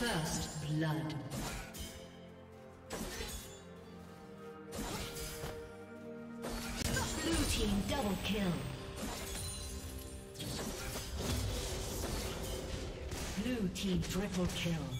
First blood. Blue team double kill. Blue team triple kill.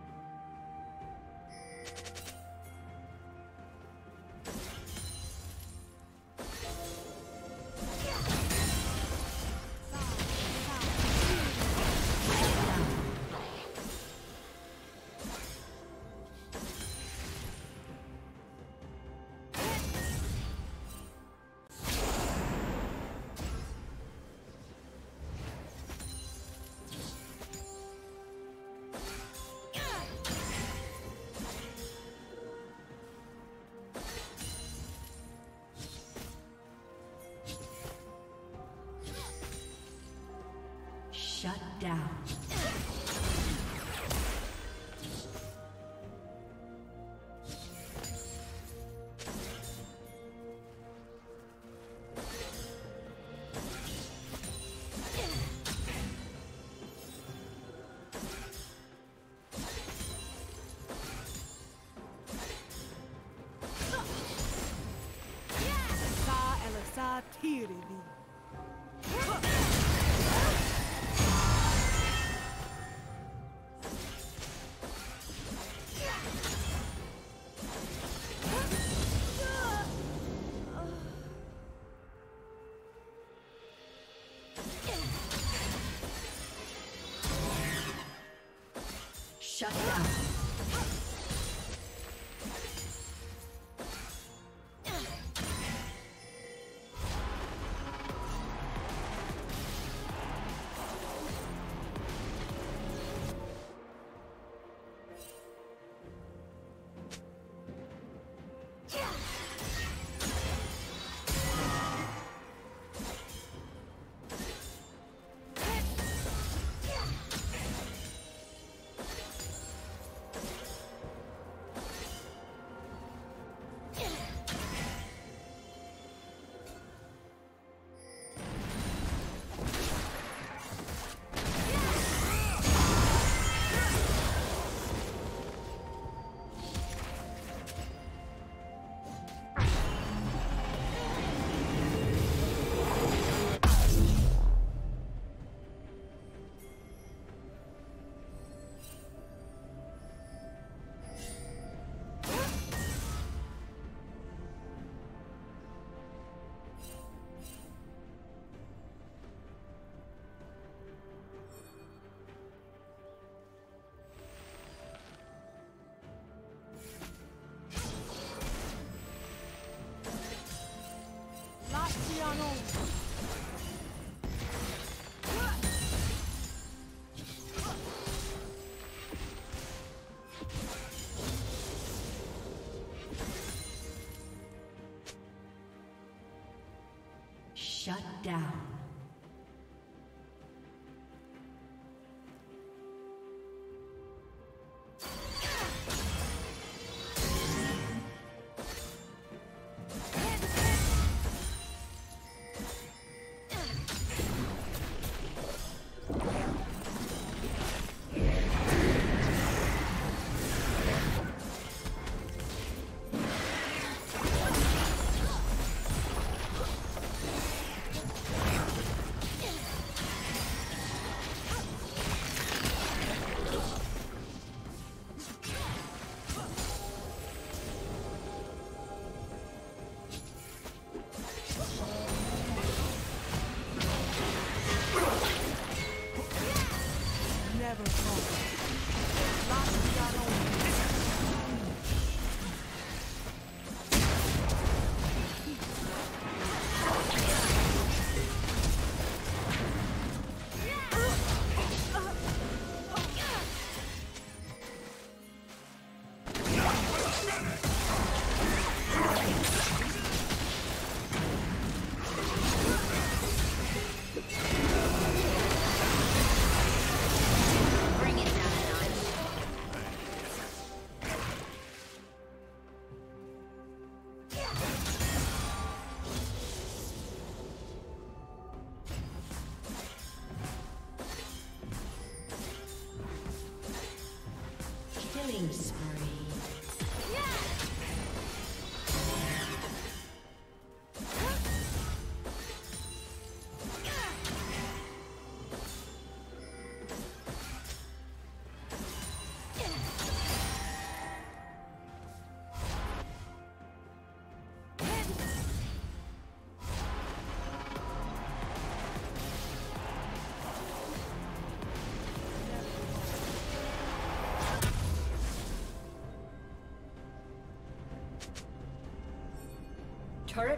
Shut down. Shut down. Shut down. Killing spree.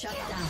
Shut down.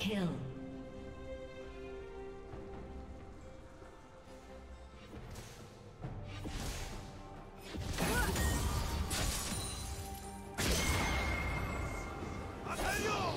Kill. Red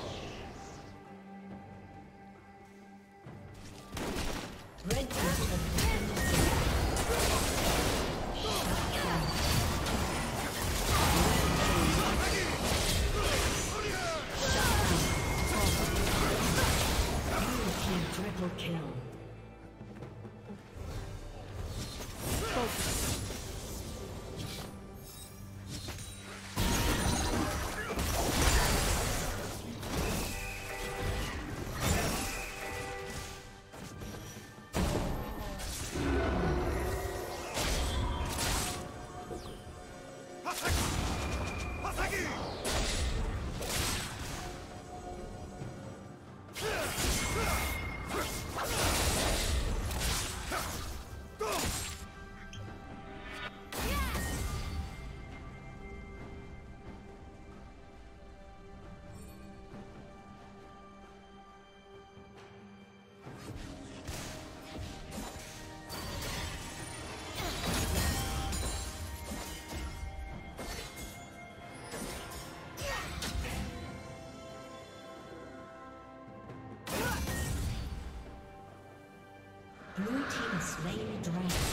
dragon.